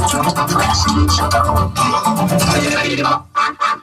Thank you.